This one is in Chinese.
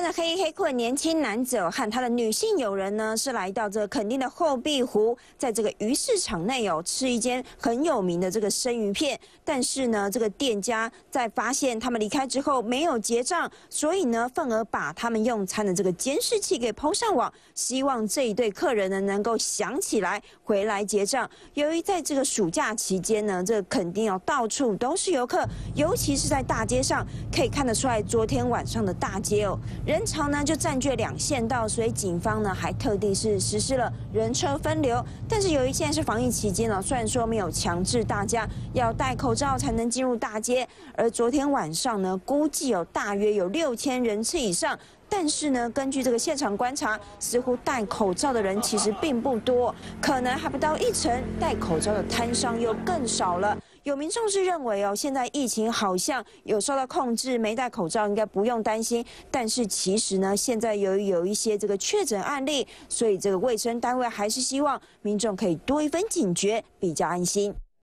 穿着黑衣黑裤的年轻男子和他的女性友人呢，是来到这垦丁的后壁湖，在这个鱼市场内哦，吃一间很有名的这个生鱼片。但是呢，这个店家在发现他们离开之后没有结账，所以呢，愤而把他们用餐的这个监视器给抛上网，希望这一对客人呢能够想起来回来结账。由于在这个暑假期间呢，这肯定要到处都是游客，尤其是在大街上，可以看得出来，昨天晚上的大街哦。人潮呢就占据两线道，所以警方呢还特地是实施了人车分流。但是由于现在是防疫期间呢，虽然说没有强制大家要戴口罩才能进入大街，而昨天晚上呢估计有大约有六千人次以上，但是呢根据这个现场观察，似乎戴口罩的人其实并不多，可能还不到一成，戴口罩的摊商又更少了。有民众是认为哦，现在疫情好像有受到控制，没戴口罩应该不用担心。但是其实呢，现在由于有一些这个确诊案例，所以这个卫生单位还是希望民众可以多一分警觉，比较安心。